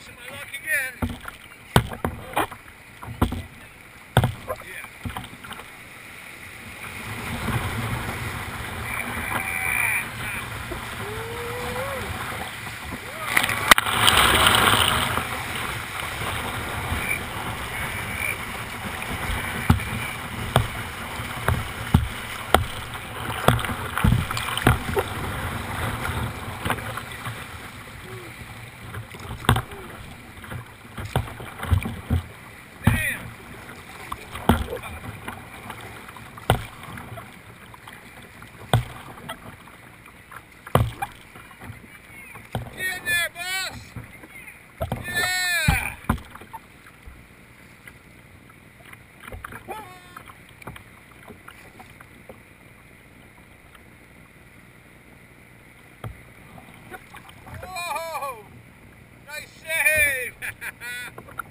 Testing my luck again. Yeah.